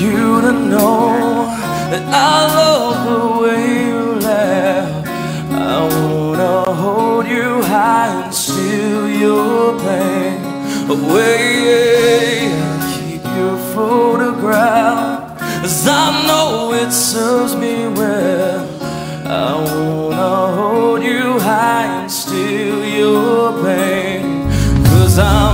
you to know that I love the way you laugh. I wanna hold you high and steal your pain away. Keep your photograph, as I know it serves me well. I wanna hold you high and steal your pain, cause I'm